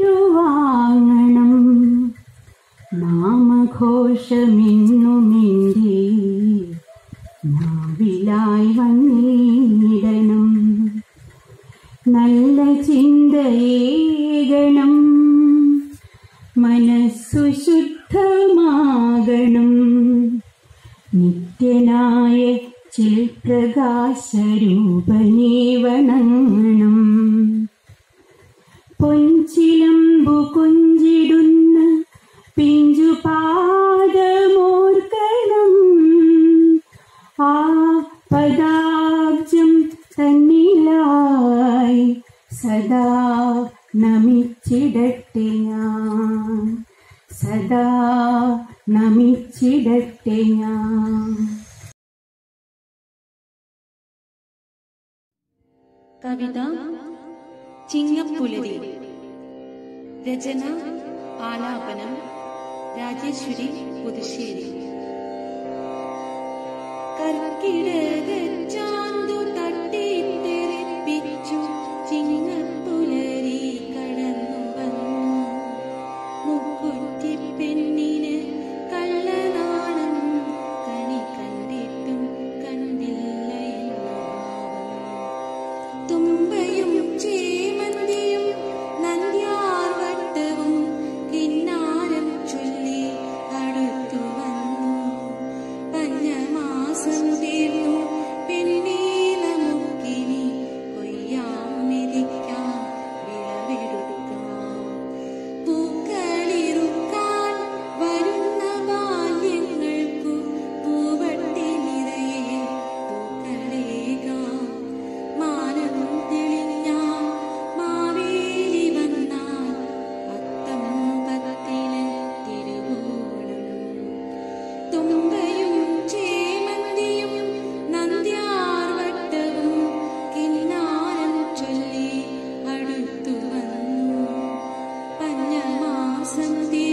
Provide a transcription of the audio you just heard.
ഏറ്റുവാങ്ങണം നാമഘോഷമിന്നുമിന്തി നാവിലായി വന്നിടണം. നല്ല ചിന്തയേകണം. മനസ്സു ശുദ്ധമാകണം. നിത്യനായ ചിൽപ്രകാശരൂപനേ വണങ്ങണം. പൊൻചിലമ്പു കൊഞ്ചിടുന്ന പിഞ്ചുപാദമോർക്കണം ആ പദാബ്ജം തന്നിലായി സദാ നമിച്ചിടട്ടെ ഞാൻ സദാ നമിച്ചിടട്ടെ ഞാൻ കവിത ചിങ്ങപ്പുലരി രചന ആലാപനം രാജേശ്വരി പുതുശ്ശേരി. കർക്കിടക The.